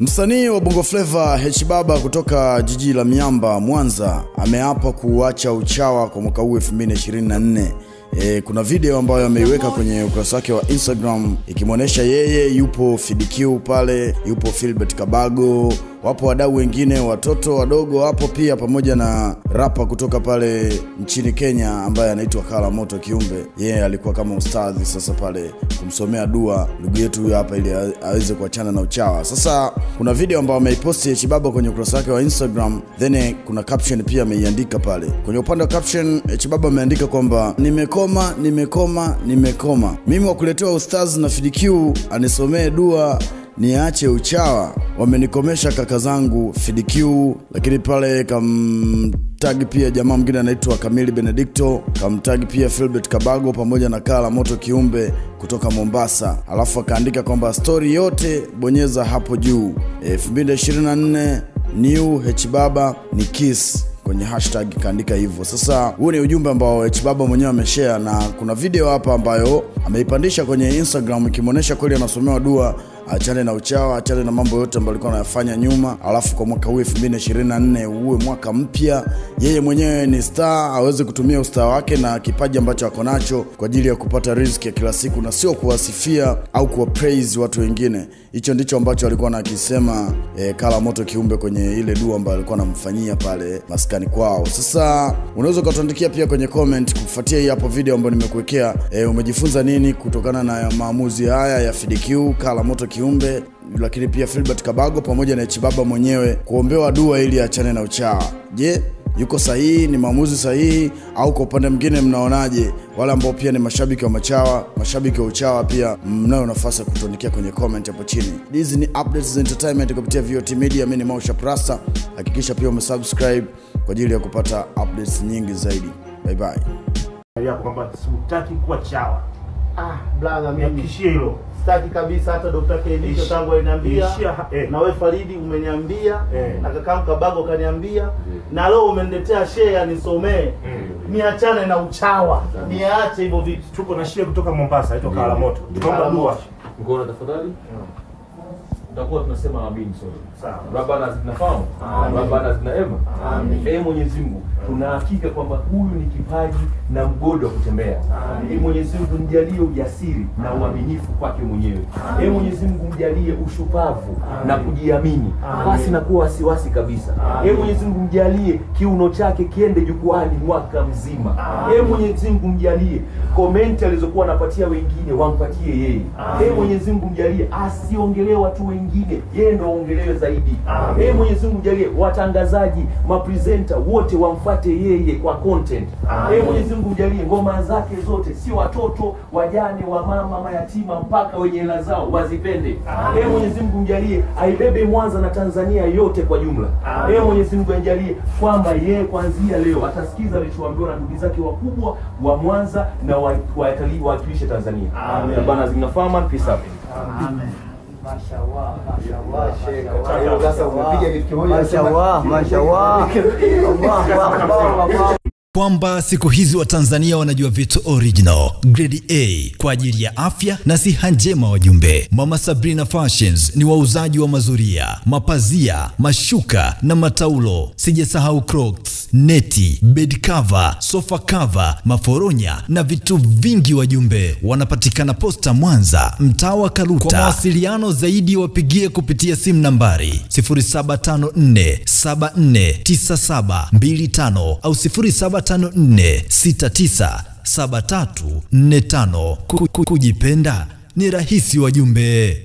Msanii wa Bongo Flava H Baba kutoka jiji la Miamba, Mwanza, ameapa kuacha uchawa kwa mwaka huu 2024. E, kuna video ambayo ameiweka kwenye ukurasa wake wa Instagram ikimwonyesha yeye yupo Fidikiu pale, yupo Philbert Kabago, wapo wadau wengine, watoto wadogo wapo pia, pamoja na rapa kutoka pale nchini Kenya ambaye anaitwa Kala Moto Kiumbe. Yeye alikuwa kama ustadhi sasa pale kumsomea dua ndugu yetu huyo hapa, ili aweze kuachana na uchawa. Sasa kuna video ambayo ameiposti Hbaba kwenye ukurasa wake wa Instagram, then kuna caption pia ameiandika pale. Kwenye upande wa caption Hbaba ameandika kwamba nimekoma, nimekoma, nimekoma, mimi wakuletewa ustaz na fidikiu anisomee dua niache uchawa, wamenikomesha kaka zangu FDQ. Lakini pale kamtagi pia jamaa mwingine anaitwa Kamili Benedicto, kamtagi pia Philbert Kabago pamoja na Kala Moto Kiumbe kutoka Mombasa, alafu akaandika kwamba stori yote bonyeza hapo juu 2024 new Hbaba ni kiss kwenye hashtag kaandika hivyo. Sasa huu ni ujumbe ambao Hbaba mwenyewe ameshare, na kuna video hapa ambayo ameipandisha kwenye Instagram ikimwonyesha kweli anasomewa dua achane na uchawa, achane na mambo yote ambayo alikuwa anayafanya nyuma, alafu kwa mwaka huu 2024 uwe mwaka mpya. Yeye mwenyewe ni star, aweze kutumia ustaa wake na kipaji ambacho ako nacho kwa ajili ya kupata riziki ya kila siku na sio kuwasifia au kuwa praise watu wengine. Hicho ndicho ambacho alikuwa anakisema e, Kala Moto Kiumbe kwenye ile dua ambayo alikuwa anamfanyia pale maskani kwao. Sasa unaweza ukatuandikia pia kwenye comment kufuatia hii hapo video ambayo nimekuwekea, E, umejifunza nini kutokana na maamuzi haya ya FDQ Kala Moto Kiumbe lakini pia Philbert Kabago pamoja na Chibaba mwenyewe kuombewa dua ili achane na uchawa. Je, yuko sahihi? Ni maamuzi sahihi? Au kwa upande mwingine mnaonaje? Wale ambao pia ni mashabiki wa machawa, mashabiki wa uchawa, pia mnayo nafasi ya kutuandikia kwenye comment hapo chini. Hizi ni updates za entertainment kupitia VOT Media. Mimi ni Mausha Prasa, hakikisha pia umesubscribe kwa ajili ya kupata updates nyingi zaidi. Bye bye. ya kwamba sitaki kuwa chawa. Ah, blaga, mimi hilo. Sitaki kabisa hata Dr. Kelisho tangu aliniambia eh. na wewe Faridi umeniambia Eh. na kakaangu Kabago kaniambia na leo umeniletea share nisomee niachane na uchawa niache hivyo vitu Tuko na share kutoka Mombasa, aitwa Kala Moto. Tunaomba dua. Ngona tafadhali. Tutakuwa tunasema amin sote. Sawa. Rabbana zinafahamu. Rabbana zinaema. Amin. Ee Mwenyezi Mungu, tuna hakika kwamba huyu ni kipaji na mgodo wa kutembea. Ee Mwenyezi Mungu mjalie ujasiri na uaminifu kwake mwenyewe. Ee Mwenyezi Mungu mjalie ushupavu na kujiamini basi na kuwa wasiwasi kabisa. Ee Mwenyezi Mungu mjalie kiuno chake kiende jukwani mwaka mzima. Ee Mwenyezi Mungu mjalie komenti alizokuwa anapatia wengine wampatie yeye. Ee Mwenyezi Mungu mjalie asiongelee watu wengine, yeye ndo aongelewe zaidi. Ee Mwenyezi Mungu mjalie watangazaji, mapresenta wote wamfate yeye kwa content. Ee Mwenyezi Mungu mjalie ngoma zake zote, si watoto, wajane, wa mama, mayatima mpaka wenye hela zao wazipende. Ee Mwenyezi Mungu mjalie aibebe Mwanza na Tanzania yote kwa jumla. Ee Mwenyezi Mungu ajalie kwamba yeye kuanzia leo atasikiza alichoambiwa na ndugu zake wakubwa wa Mwanza na wa- wa wawakilishe Tanzania. Amen. Bana zinafama peace up. amen ما شاء الله ما شاء الله ما شاء الله. ما شاء الله ما شاء الله. Kwamba siku hizi watanzania wanajua vitu original grade a kwa ajili ya afya na siha njema wajumbe. Mama sabrina fashions ni wauzaji wa mazuria mapazia mashuka na mataulo. Sijasahau crocs neti bed cover sofa cover maforonya na vitu vingi wajumbe. Wanapatikana posta mwanza mtaa wa kaluta. Kwa mawasiliano zaidi wapigie kupitia simu nambari 0754749725 au 0754697345 nne tano. Kujipenda ni rahisi wajumbe